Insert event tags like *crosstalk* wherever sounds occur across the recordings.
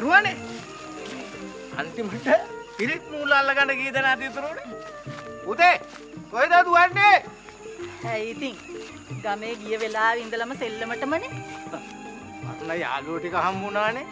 නිදි බැරුවනේ. අන්තිමට පිරිත් නූල් අල්ලගන්න කී දෙනා අතිතුරුනේ. පුතේ කොහෙද දුවන්නේ? ඇයි ඉතින් ගමේ ගිය වෙලාවේ ඉඳලම සෙල්ලමටමනේ. අන්න යාළුවෝ ටික හම්බුණානේ.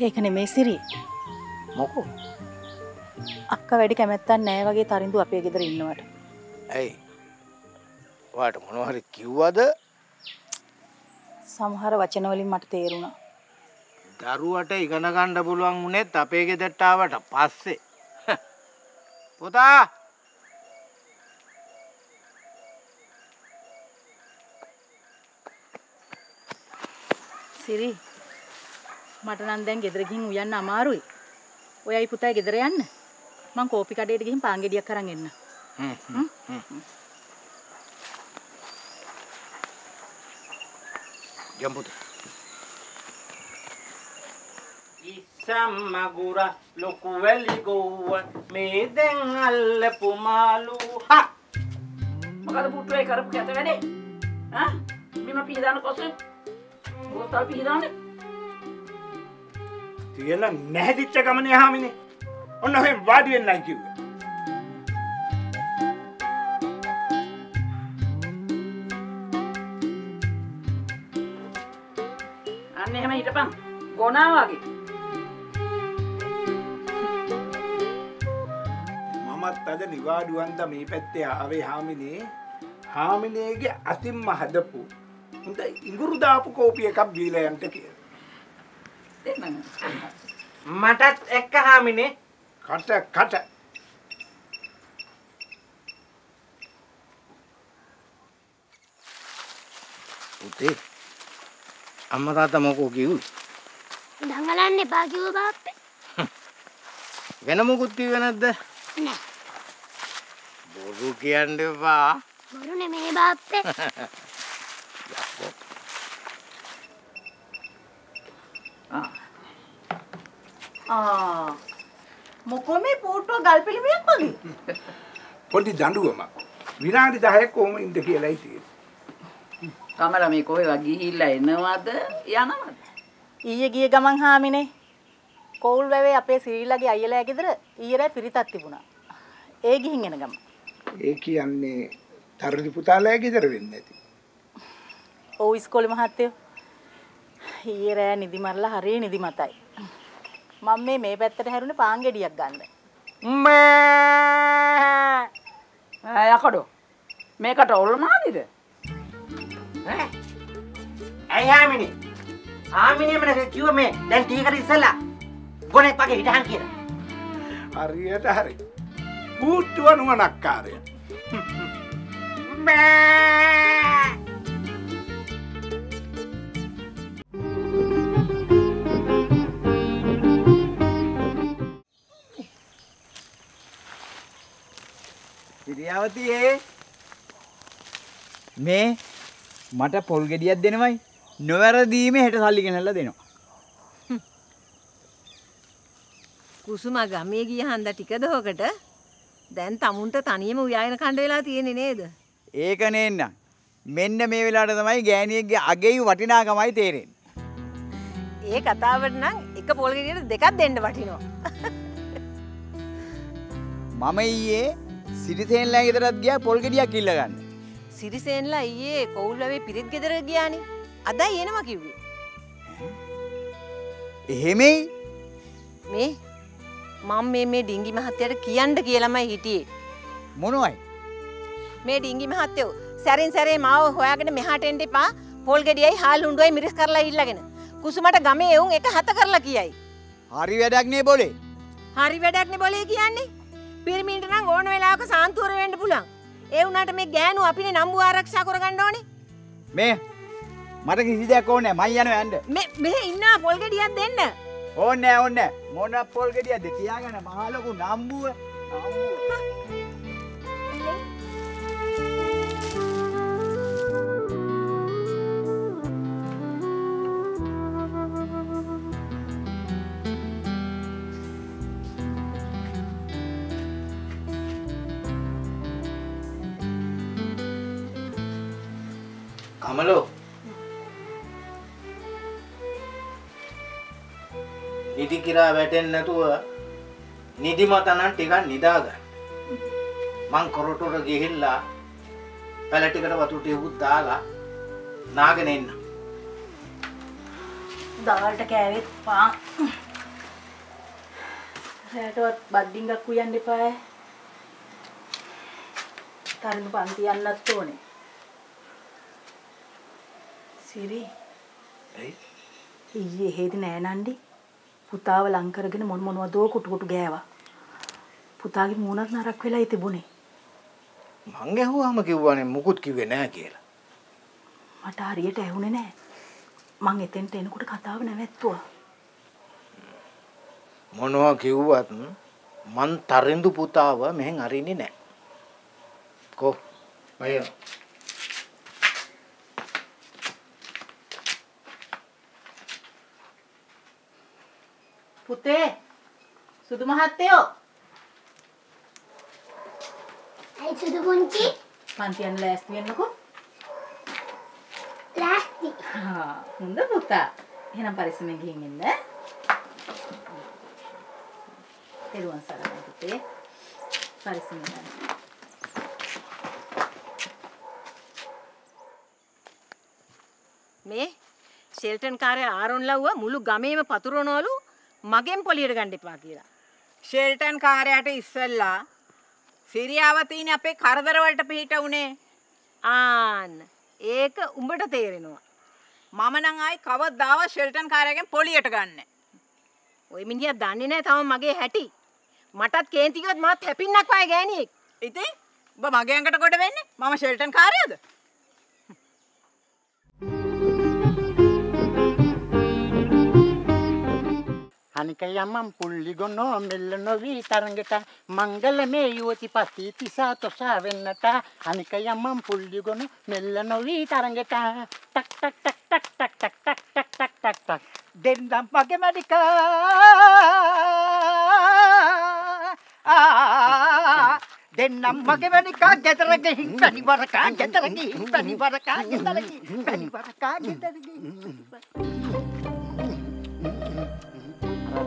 ඒක නෙමේ සිරි. මොකෝ? අක්කා වැඩි කැමැත්තක් නැහැ වගේ තරිඳු අපේ ගෙදර ඉන්නවට. ඇයි? ඔයාට මොනවා හරි කිව්වද? සමහර වචන වලින් මට තේරුණා. දරුවට ඉගෙන ගන්න පුළුවන් උනේත් අපේ ගෙදරට ආවට පස්සේ. *laughs* පුතා සිරි මට නම් දැන් ගෙදර ගිහින් උයන්න අමාරුයි. ඔයයි පුතයි ගෙදර යන්න. මං කෝපි කඩේට ගිහින් පාන් ගෙඩියක් අරන් එන්න. හ්ම්, හ්ම්, හ්ම්. යම් පුතා. ඉස්සම්ම ගුර ලොකු වැලි ගොව්ව මේ දැන් අල්ලපු මාළු හා මොකද පුටුවේ කරපු කැත වැඩේ ඈ බිම පීදාන කොසෙ බෝතල් පීදානේ තියලා නැහැදිච්ච ගමනේ හාමිනේ. ඔන්න ඔහෙන් වාඩි වෙන්නයි කිව්වේ. එහෙම හිටපන්. ගොනා වගේ. මමත් අද නිවාඩුවන්ද මේ පැත්තේ ආවේ හාමිනේ. හාමිනේගේ අතින්ම හදපු හොඳ ඉඟුරු දාපු කෝපි එකක් බීලා යන්න කියලා. දෙන්න මටත් එක්ක හාමිනේ. කට කට. පුතේ අම්මා තාත්තා මොකෝ කිව්වේ දඟලන්න එපා කිව්ව බාප්පේ. *laughs* වෙන මොකුත් කිව්වේ නැද්ද නෑ. බොරු කියන්න එපා බොරු නෙමේ බාප්පේ. *laughs* ආ මොකෝ මේ පූට්ටුව ගල් පිළිමයක් වගේ? *laughs* පොඩි දඬුවමක්. විනාඩි 10ක් කොහොම ඉන්න කියලායි තියෙන්නේ. කමල මේ කොහෙවත් ගිහිල්ලා එනවද යනවද ඊයේ ගිය ගමන් හාමිනේ කෝල් වැවේ අපේ සිරිලගේ අයියලා ගෙදර ඊයරයි පිරිතක් තිබුණා. ඒ ගිහින් එන ගම. ඒ කියන්නේ තරදි පුතාලා ගෙදර වෙන්නේ නැති. ඔව් ඉස්කෝලේ මහත්තයෝ. ඊයේ රෑ නිදි මරලා හරිය නිදි මතයි. මම මේ මේ පැත්තට හැරුණේ පාන් ගෙඩියක් ගන්න. ඈ යකඩෝ මේකට ඔල්මාදිද? ඇයි හාමිනේ මට කිව්ව මේ දැන් ටීකට ඉස්සලා ගොනෙක් වගේ හිටහන් කියලා. හරියට හරි. පුට්ටුව නුවණක්කාරය. ඉරියාවතියේ මේ මට පොල් ගෙඩියක් දෙනවයි නොවැරදීම හෙට සල්ලි ගෙනල්ලා දෙනවා. කුසුම ගමේ ගිය හන්ද ටික දහකට දැන් තමුන්ට තනියම උයායන කණ්ඩ වෙලා තියෙන්නේ නේද? ඒක නේන්නම්. මෙන්න මේ වෙලාවට තමයි ගෑණියෙක්ගේ අගෙයි වටිනාකමයි තේරෙන්නේ. ඒ කතාවට නම් එක පොල් ගෙඩියට දෙකක් දෙන්න වටිනවා. මම ඊයේ සිරිසේන්ලා ගෙදරත් ගියා පොල් ගෙඩියක් ඉල්ල ගන්න. සිරිසෙන්ලා ඊයේ කොවුල්ලවේ පිරිත් ගෙදර ගියානේ. අදයි එනවා කිව්වේ. එහෙමයි මේ මම මේ මේ ඩිංගි මහත්තයට කියන්න කියලාමයි හිටියේ. මොනවයි? මේ ඩිංගි මහත්තයෝ සැරින් සැරේ මාව හොයාගෙන මෙහාට එන්න එපා. පොල් ගෙඩියයි හාල් හුඬුවයි මිරිස් කරලා ඉල්ලගෙන. කුසුමට ගමේ එවුන් එක හත කරලා කියයි. හරි වැඩක් නේ බොලේ. හරි වැඩක් නේ බොලේ කියන්නේ. පිරිමින්ට නම් ඕන වෙලාවක සාන්තුවර වෙන්න පුළුවන්. ඒ වුණාට මේ ගෑනු අපිනේ නම්බු ආරක්ෂා කරගන්න ඕනේ. මේ මට කිසි දෙයක් ඕනේ. මං යනවා යන්න. මේ මෙහෙ ඉන්නා පොල් ගෙඩියක් දෙන්න. ඕනේ ඕනේ. මොන පොල් ගෙඩියක්ද තියාගෙන මහ ලොකු නම්බුව. නම්බුව. නිදි කිරා වැටෙන්නේ නැතුව නිදිමත නම් ටිකක් නිදාගන්න. මං කොරටුවට ගිහිල්ලා පැල ටිකට වතුර ටිකකුත් දාලා නාගෙන එන්න. දවල්ට කෑවෙත් පාන්. රැටවත් බඩ්ඩින්ගක් උයන්න එපාය. තරුණ පන්ති යන්නත් ඕනේ. සිරි ඇයි? ඊයේ හේදි නෑ නණ්ඩි. පුතාව ලං කරගෙන මොන මොනවදෝ කුටු කුටු ගෑවා. පුතාගේ මූණත් නරක් වෙලා තිබුණේ. මං ඇහුවාම කිව්වනේ මුකුත් කිව්වේ නැහැ කියලා. මට හරියට ඇහුනේ නෑ. මං එතෙන්ට එනකොට කතාව නැවැත්තුවා. මොනවා කිව්වත් මං තරිඳු පුතාව මෙහෙන් අරින්නේ නැහැ. කො අය පුතේ සුදු මහත්තයෝ ඇයි සුදු පුංචි පන්ති යන්න ලෑස්ති වෙන්නකෝ. ලෑස්ති ආ හොඳ පුතා. එහෙනම් පරිස්සමෙන් ගිහින් එන්න. එළුවන් සරණයි පුතේ. පරිස්සමෙන් යන්න. මේ ෂෙල්ටන් කාරය ආරොන් ලව්ව මුළු ගමේම පතුරවනවලු මගෙන් පොලියට ගන්න එපා කියලා. ෂෙල්ටන් කාරයට ඉස්සල්ලා සිරියාව තියෙන අපේ කරදර වලට පිට උනේ. ආන්න ඒක උඹට තේරෙනවා. මම නම් ආයි කවදාවත් ෂෙල්ටන් කාරයාගෙන් පොලියට ගන්න. ওই මිනිහා දන්නේ නැහැ තම මගේ හැටි. මටත් කේන්ති කිව්වත් මාත් හැපින්නක් වගේ ගෑණියෙක්. ඉතින් ඔබ මගේ ඇඟට කොට වෙන්නේ මම ෂෙල්ටන් කාරයාද? අනික යමම් පුල්ලි ගොනෝ මෙල්ල නොවී තරඟට මංගලමේ යුවති පස්ති තිසා තොසා වෙන්නට අනික යමම් පුල්ලි ගොනෝ මෙල්ල නොවී තරඟට ටක් ටක් ටක් ටක් ටක් ටක් ටක් ටක් ටක් ටක් ටක් දෙන්නම් මගේ මඩිකා ආ දෙන්නම් මගේ මඩිකා ගෙදර ගිහින් පරිවරකා ගෙදර ගිහින් පරිවරකා ගෙදර ගිහින් පරිවරකා Eh,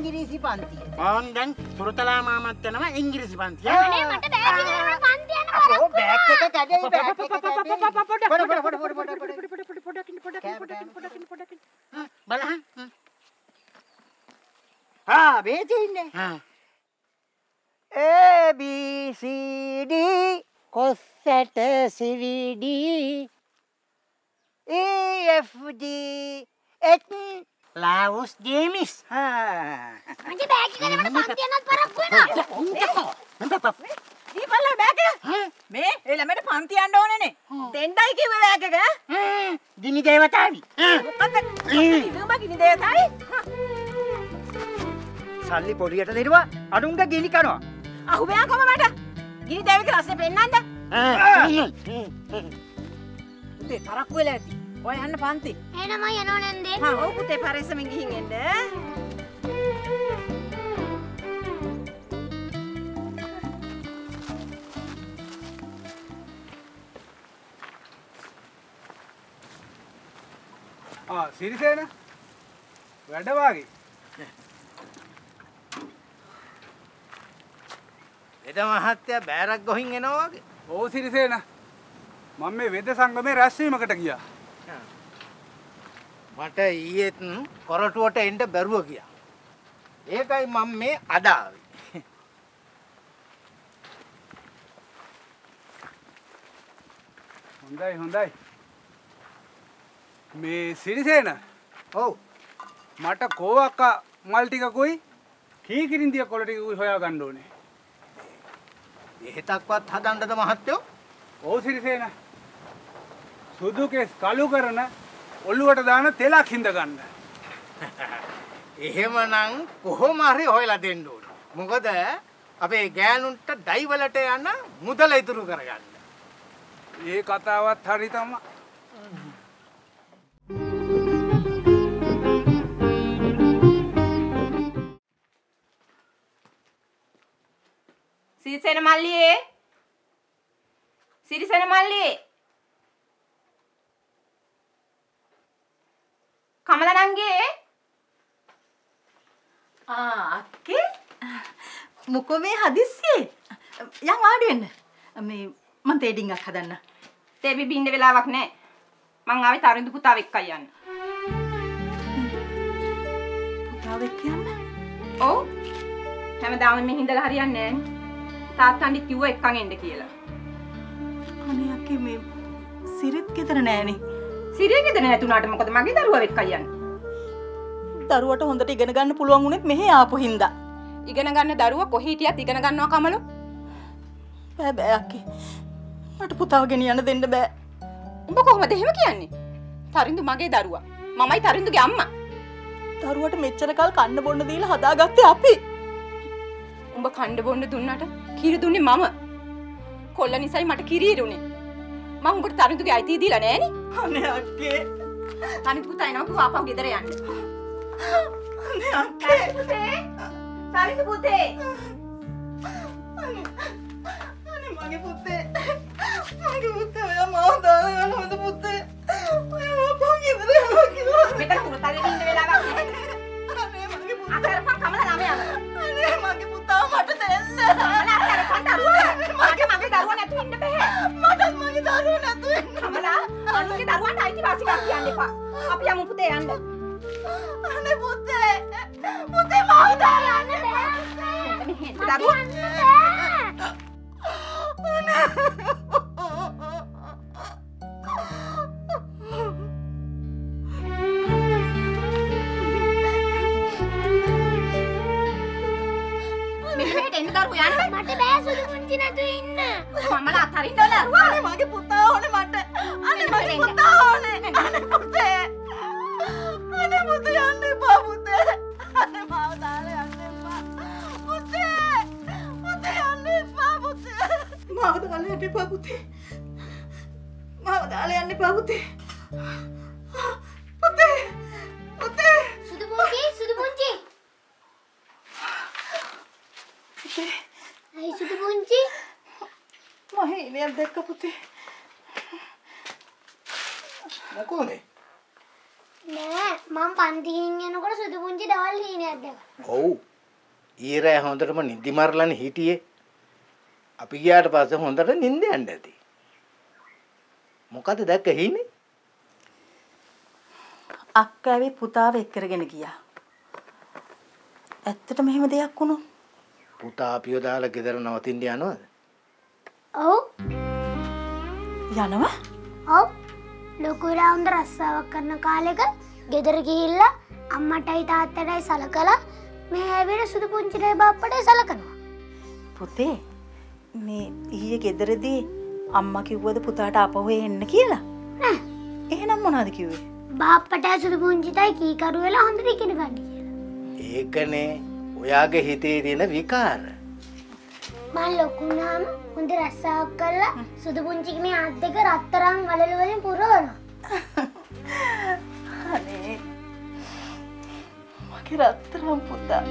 Inggris Panti. Oh, dan suruh telah mama tenama Inggris Panti. Ya, ini mata daya juga ඉංග්‍රීසි පන්තිය ඕන් දැන් සුරතලා මාමත් යනවා ඉංග්‍රීසි පන්තිය අනේ මට බෑග් එක දෙන්න පන්ති යන වරක් ඕ බෑග් එක කැඩෙයි බෑග් එක කැඩෙයි පොඩ පොඩ පොඩ පොඩ පොඩ පොඩ බලහන් ආ මේ තියෙන්නේ A B C D කොස්සට CVD E F G H ලවුස් Jamis හා මට බෑග් එක දෙන්න පන්ති යනත් වරක් වුණා ඊ බලලා බෑග්. මේ ඒ ළමයට පන්ති යන්න ඕනේනේ. දෙන්නයි කිව්වේ බෑග් එක. ගිනි දේවතාවි මොකද්ද? ඉදුම ගිනි දේවතාවි. සල්ලි පොඩියට දෙනවා අනුන්ග ගිනි කනවා අහුබෑ කොම මට. ගිනි දේවික රස්නේ පෙන්නන්නද? පුතේ තරක් වෙලා ඇති. ඔය යන්න පන්ති. එහෙනම් මම යනව නැන්දේ හා ඔව් පුතේ පරිස්සමෙන් ගිහින් එන්න. ආ සිරිසේන වැඩ වාගේ එද මහත්තයා බෑරක් ගොහින් එනවා වගේ. ඕ සිරිසේන මම මේ වෙද සංගමේ රැස්වීමකට ගියා මට ඊයේත් කොරටුවට එන්න බැරුව ගියා. ඒකයි මම මේ අදාවේ. හොඳයි හොඳයි මේ සිරිසේන ඔව්. මට කෝවක්කා මල් ටිකකුයි කීකිරින්දිය කොළ ටිකකුයි හොයා ගන්න ඕනේ එහෙතක්වත් හදන්නද මහත්තයෝ? ඕ සිරිසේන සුදු කෙස් කළු කරන ඔල්ලුවට දාන තෙලක් හිඳ ගන්න *laughs* එහෙමනම් කොහොම හරි හොයලා දෙන්න ඕන. මොකද අපේ ගෑනුන්ට ඩයිවලට යන මුදල ඉතුරු කරගන්න. ඒ කතාවත් හරි තමා සිරිසෙන මල්ලියේ? සිරිසෙන මල්ලියේ? කමල නංගේ ආ අක්කේ. මොකෝ මේ හදිස්සියේ? යන් වාඩි වෙන්න. මේ මං තේ ඩිංගක් හදන්න. තේ බිබින්න වෙලාවක් නැහැ මං ආවේ තරිඳු පුතාව එක්කයි යන්න. පුතාව එක්ක යන්න? ඔව්. හැමදාම මේ හිඳලා හරියන්නේ නැහැ තාත්තන්ඩි කිව්ව එක්කන් එන්න කියලා. අනේ අක්කේ මේ සිරිත් ගෙදර නෑනේ. සිරිය ගෙදර නැතුණාට මොකද මගේ දරුවා එක්කයි යන්නේ? දරුවට හොඳට ඉගෙන ගන්න පුළුවන් උනෙත් මෙහෙ ආපු හින්දා. ඉගෙන ගන්න දරුවා කොහේ හිටියත් ඉගෙන ගන්නවා කමලෝ. බෑ බෑ අක්කේ. මට පුතාව ගෙනියන්න දෙන්න බෑ. උඹ කොහොමද එහෙම කියන්නේ? තරිඳු මගේ දරුවා. මමයි තරිඳුගේ අම්මා. දරුවට මෙච්චර කල් කන්න බොන්න දීලා හදාගත්තේ අපි උඹ කණ්ඩ බොන්න දුන්නට කිරි දුන්නේ මම. කොල්ල නිසයි මට කිරි ඉරුණේ මං උඹට තරිඳුගේ අයිතිය දීලා නෑනේ. අනේ අක්කේ. අනිත් පුතා එනවා කිව්වා ආපහු ගෙදර යන්න. අනේ අක්කේ. පුතේ තරිඳු පුතේ පුතේ යන්න. අනේ පුතේ. පුතේ මාව දාලා යන්න බෑ. දරුවා මට බෑ සුදු පුංචි නැතු ඉන්න. මමලා අතරින්න ඕන අනේ මගේ පුතා ඕනේ මට. අනේ මගේ පුතා යන්න එපා පුතේ මාව දාලා යන්න එපා පුතේ පුතේ පුතේ සුදු පුංචි සුදු පුංචි. පුතේ ඇයි සුදු පුංචි? මම ඉන්නේ දැක්ක පුතේ මොකෝ මේ? නෑ මම පන්තියෙන් යනකොට සුදු පුංචි දවල් හීනයක් දැක්කා. ඔව්. ඊරෑ හොඳටම නිදි මරලානේ හිටියේ. අපි ගියාට පස්සේ හොඳට නිින්ද යන්න ඇති. මොකද දැක්ක හිනේ? අක්කා ඇවිත් පුතාව එක්කරගෙන ගියා. ඇත්තට මෙහෙම දෙයක් වුණොත් පුතා අපිව දාලා ගෙදර නවතින්න යනවද? ඔව් යනවා ඔව් ලොකුලා හොඳ රස්සාවක් කරන කාලෙක ගෙදර ගිහිල්ලා අම්මටයි තාත්තටයි සලකලා මේ ඇවිල්ලා සුදු පුංචිටයි බාප්පටයි සලකනවා. පුතේ මේ ඊයේ ගෙදරදී අම්මා කිව්වද පුතාට ආපහු එන්න කියලා? එහෙනම් මොනවද කිව්වේ? බාප්පටයි සුදු පුංචිටයි කීකරු වෙලා හොඳට ඉගෙන ගන්න කියලා. ඒකනේ ඔයාගේ හිතේ තියෙන විකාර. මං ලොකුනාම හොඳ රස්සාවක් කරලා සුදු පුංචිගේ මේ අත් දෙක රත්තරන් වලලු වලින් පුරවනවා. අනේ මගේ රත්තරන් පුතා